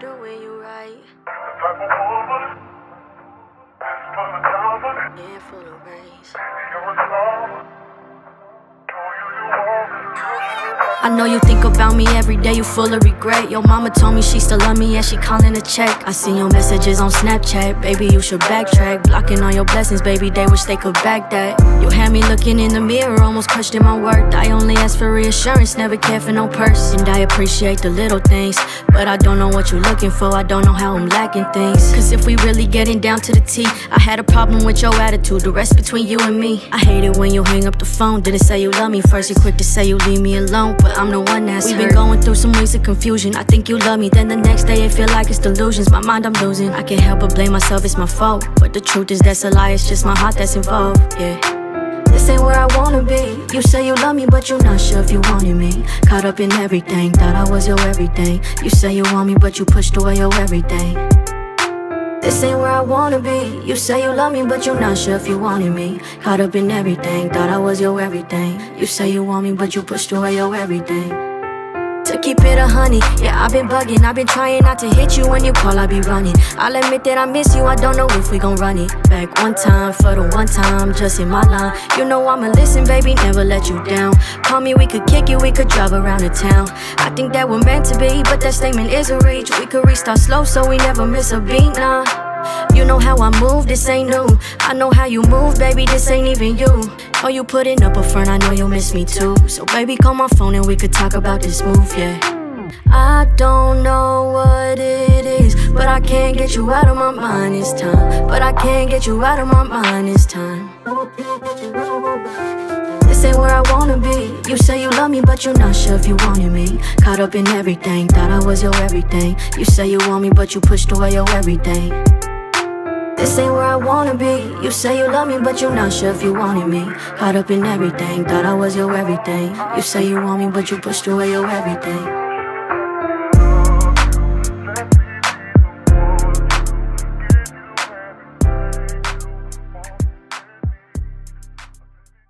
the way you write. I know you think about me every day, you full of regret. Your mama told me she still love me, and she calling to check. I seen your messages on Snapchat, baby, you should backtrack. Blocking all your blessings, baby, they wish they could back that. You had me looking in the mirror, almost questioning my worth. I only ask for reassurance, never care for no purse. And I appreciate the little things, but I don't know what you're looking for, I don't know how I'm lacking things. Cause if we really getting down to the T, I had a problem with your attitude, the rest between you and me. I hate it when you hang up the phone, didn't say you love me first, you quick to say you leave me alone, but I'm the one that's We've been going through some weeks of confusion. I think you love me, then the next day it feel like it's delusions. My mind I'm losing. I can't help but blame myself, it's my fault. But the truth is that's a lie, it's just my heart that's involved. Yeah. This ain't where I wanna be. You say you love me, but you're not sure if you wanted me. Caught up in everything, thought I was your everything. You say you want me, but you pushed away your everything. This ain't where I wanna be. You say you love me, but you're not sure if you wanted me. Caught up in everything, thought I was your everything. You say you want me, but you pushed away your everything. Keep it a honey, yeah, I've been bugging. I've been trying not to hit you when you call, I be running. I'll admit that I miss you, I don't know if we gon' run it back one time for the one time, just in my line. You know I'ma listen, baby, never let you down. Call me, we could kick it, we could drive around the town. I think that we're meant to be, but that statement is a reach. We could restart slow so we never miss a beat, nah. You know how I move, this ain't new. I know how you move, baby, this ain't even you. Oh, you putting up a front, I know you'll miss me too. So, baby, call my phone and we could talk about this move, yeah. I don't know what it is, but I can't get you out of my mind this time. But I can't get you out of my mind this time. This ain't where I wanna be. You say you love me, but you're not sure if you wanted me. Caught up in everything, thought I was your everything. You say you want me, but you pushed away your everything. This ain't where I wanna be. You say you love me, but you're not sure if you wanted me. Caught up in everything, thought I was your everything. You say you want me, but you pushed away your everything.